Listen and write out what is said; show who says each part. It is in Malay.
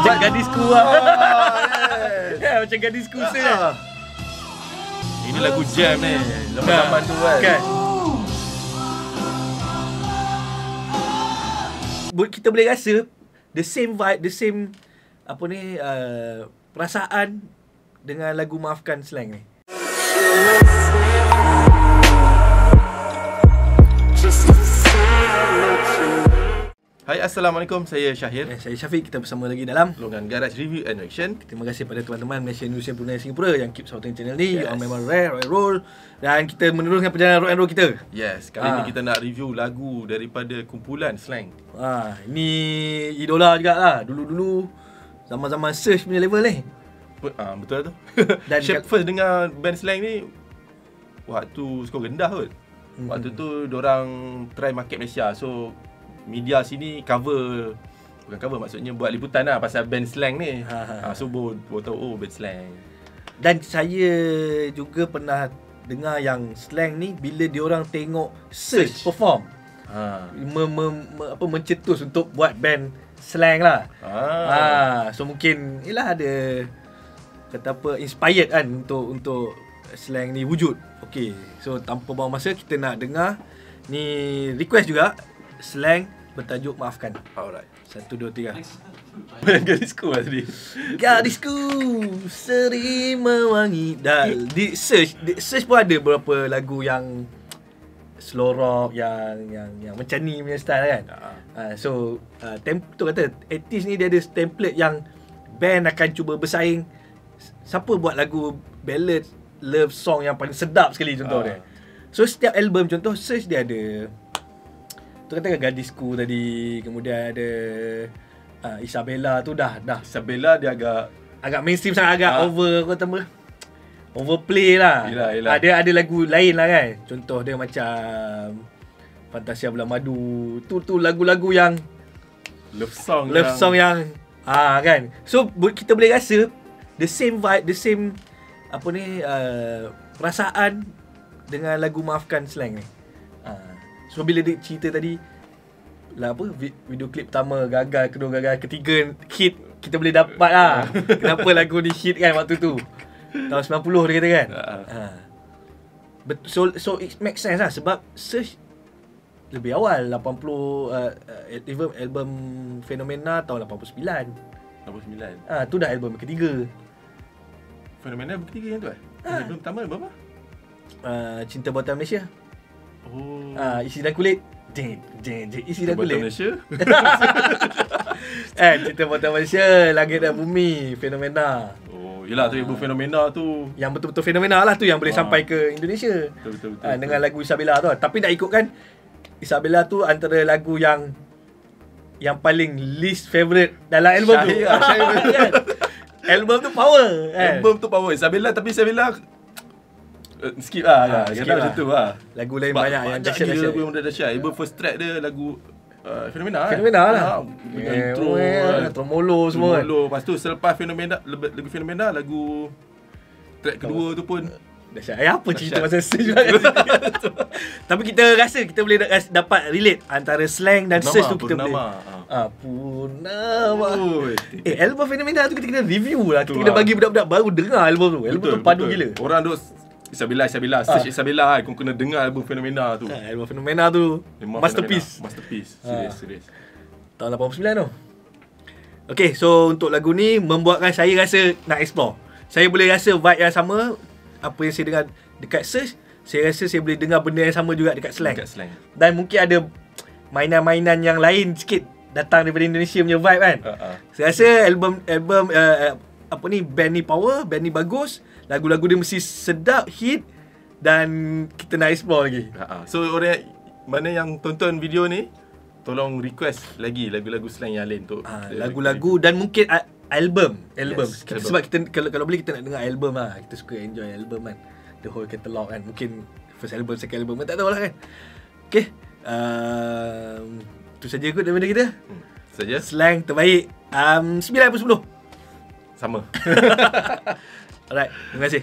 Speaker 1: Macam gadisku lah.
Speaker 2: Ah, yes.
Speaker 1: Ya, macam gadisku se.
Speaker 2: Ah. Ini lagu jam ni. Zaman-zaman tu kan.
Speaker 1: Kan? Kita boleh rasa the same vibe, the same apa ni uh, perasaan dengan lagu Maafkan Slang ni.
Speaker 2: Hai Assalamualaikum Saya Syahir
Speaker 1: Eh, saya Syafiq, kita bersama lagi dalam
Speaker 2: Longan Garage Review and Reaction
Speaker 1: Terima kasih pada teman-teman Malaysia News Brunei Singapura yang keep supporting channel ni.
Speaker 2: Yes.
Speaker 1: Yes. memang rare, rock and roll dan kita meneruskan perjalanan rock and roll kita.
Speaker 2: Yes Kali
Speaker 1: Ah.
Speaker 2: ni kita nak review lagu Daripada kumpulan slang
Speaker 1: Ha, ini idola jugalah dulu-dulu zaman-zaman search punya level ni.
Speaker 2: Ah, Betul tu
Speaker 1: Dan kat-
Speaker 2: first dengar band slang ni Waktu skor rendah kot
Speaker 1: Hmm.
Speaker 2: Waktu tu orang try market Malaysia So media sini cover Bukan cover maksudnya buat liputan lah pasal band slang ni
Speaker 1: Ha, ha,
Speaker 2: ah, So baru, baru tahu oh band slang
Speaker 1: Dan saya juga pernah dengar yang slang ni bila diorang tengok search,
Speaker 2: Search.
Speaker 1: perform
Speaker 2: ha.
Speaker 1: me, me, me, apa mencetus untuk buat band slang lah.
Speaker 2: Ah.
Speaker 1: Ah, so mungkin ialah ada kata apa inspired kan untuk untuk slang ni wujud. Okey. So tanpa buang masa kita nak dengar ni request juga slang bertajuk maafkan.
Speaker 2: Alright
Speaker 1: Satu dua tiga.
Speaker 2: Yang school lah tadi
Speaker 1: Gadisku seri mewangi dan di search di search pun ada beberapa lagu yang slow rock yang yang yang macam ni punya style kan.
Speaker 2: Ah.
Speaker 1: Uh, so uh, tem tu kata 80s ni dia ada template yang band akan cuba bersaing siapa buat lagu ballad love song yang paling sedap sekali contoh
Speaker 2: Ah.
Speaker 1: dia. So setiap album contoh search dia ada tu kata gadisku tadi kemudian ada uh, Isabella tu dah dah
Speaker 2: Isabella dia agak
Speaker 1: agak mainstream sangat agak
Speaker 2: Ah.
Speaker 1: over kau tahu overplay lah.
Speaker 2: Yelah, yelah.
Speaker 1: Ada ada lagu lain lah kan. Contoh dia macam Fantasia Bulan Madu. Tu tu lagu-lagu yang
Speaker 2: love song
Speaker 1: love song yang ah kan. So kita boleh rasa the same vibe, the same apa ni uh, perasaan dengan lagu Maafkan Slang ni. So bila dia cerita tadi lah apa vi- video klip pertama gagal, kedua gagal, ketiga hit kita boleh dapat lah. Kenapa lagu ni hit kan waktu tu. Tahun 90 dia kata kan.
Speaker 2: Ha.
Speaker 1: Ha. Bet- so so it makes sense lah sebab search lebih awal 80 uh, uh, album album Fenomena tahun 89.
Speaker 2: 89
Speaker 1: Ah tu dah album ketiga.
Speaker 2: Fenomena berketiga yang tu eh
Speaker 1: Ah.
Speaker 2: Album pertama album apa?
Speaker 1: Uh, Cinta Buatan Malaysia.
Speaker 2: Oh
Speaker 1: Ah isi dan kulit. Jeng jeng jeng isi
Speaker 2: Buatan
Speaker 1: kulit.
Speaker 2: Malaysia
Speaker 1: eh Cinta Buatan Malaysia, Langit dan Bumi, Fenomena.
Speaker 2: Oh yelah tu album Fenomena tu
Speaker 1: Yang betul-betul fenomena lah tu yang boleh
Speaker 2: Ah.
Speaker 1: sampai ke Indonesia.
Speaker 2: Betul betul betul
Speaker 1: Ah, dengan lagu Isabella tu. Tapi nak ikutkan Isabella tu antara lagu yang yang paling least favourite dalam album tu.
Speaker 2: Syahir lah, Syahir
Speaker 1: kan? album tu power kan.
Speaker 2: Album tu power Isabella tapi Isabella Skip lah
Speaker 1: Ah,
Speaker 2: ya,
Speaker 1: skip
Speaker 2: Kata
Speaker 1: lah.
Speaker 2: macam tu lah
Speaker 1: Lagu lain
Speaker 2: Sebab
Speaker 1: banyak yang dahsyat dahsyat.
Speaker 2: lagu yang dahsyat Album first track dia lagu uh, Fenomena kan?
Speaker 1: Fenomena lah.
Speaker 2: Ah, Dengan
Speaker 1: Eh,
Speaker 2: intro
Speaker 1: weh,
Speaker 2: kan.
Speaker 1: tremolo semua kan.
Speaker 2: Tremolo. Lepas tu selepas Fenomena Lagu Fenomena Lagu Track kedua tu pun
Speaker 1: Dahsyat. Eh, apa cerita pasal search juga Tapi kita rasa kita boleh da- dapat relate antara slang dan search tu kita boleh.
Speaker 2: Purnama
Speaker 1: Ah, Purnama.
Speaker 2: Oi.
Speaker 1: Eh, album Fenomena tu kita kena review lah. Kita kena
Speaker 2: lah.
Speaker 1: bagi budak-budak baru dengar album tu. Album tu padu gila.
Speaker 2: Orang duk Isabella Isabella Search Isabella kan Kau kena dengar album Fenomena tu
Speaker 1: Ah, album Fenomena tu
Speaker 2: Memang
Speaker 1: masterpiece.
Speaker 2: Fenomena. Masterpiece
Speaker 1: Ah.
Speaker 2: Serius serius
Speaker 1: Tahun 89 tu. Okay, so untuk lagu ni membuatkan saya rasa nak explore. Saya boleh rasa vibe yang sama apa yang saya dengar dekat search, saya rasa saya boleh dengar benda yang sama juga dekat slang.
Speaker 2: Dekat slang
Speaker 1: Dan mungkin ada mainan-mainan yang lain sikit datang daripada Indonesia punya vibe kan.
Speaker 2: Ah, ah.
Speaker 1: Saya rasa album album uh, uh, apa ni band ni power, band ni bagus, lagu-lagu dia mesti sedap, hit dan kita nak explore lagi.
Speaker 2: Ha, ha. So orang mana yang tonton video ni Tolong request lagi lagu-lagu slang yang lain tu
Speaker 1: Ah, lagu-lagu dan mungkin album, album.
Speaker 2: Yes,
Speaker 1: kita,
Speaker 2: album.
Speaker 1: Sebab kita kalau kalau boleh kita nak dengar album lah. Kita suka enjoy album kan. The whole catalog kan. Mungkin first album, second album tak tahu lah kan. Okay. Um, tu saja kot daripada kita.
Speaker 2: hmm. Saja
Speaker 1: Slang terbaik. Um, 9 per 10.
Speaker 2: Sama
Speaker 1: Alright, terima kasih.